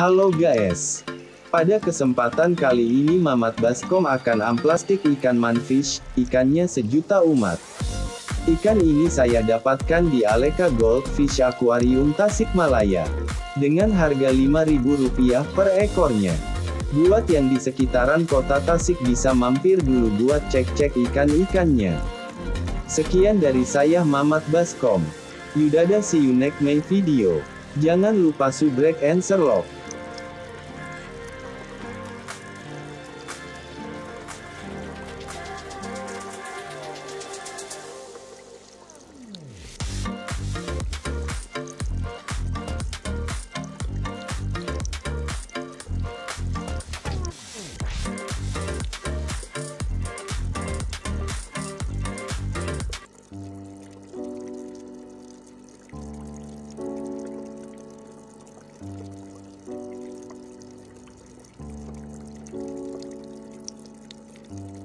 Halo guys. Pada kesempatan kali ini Mamat Baskom akan amplastik ikan manfish, ikannya sejuta umat. Ikan ini saya dapatkan di Aleka Goldfish Aquarium Tasikmalaya. Dengan harga Rp5.000 per ekornya. Buat yang di sekitaran kota Tasik bisa mampir dulu buat cek-cek ikan-ikannya. Sekian dari saya Mamat Baskom. Yudada see you next my video. Jangan lupa subrek and serlok. Thank you.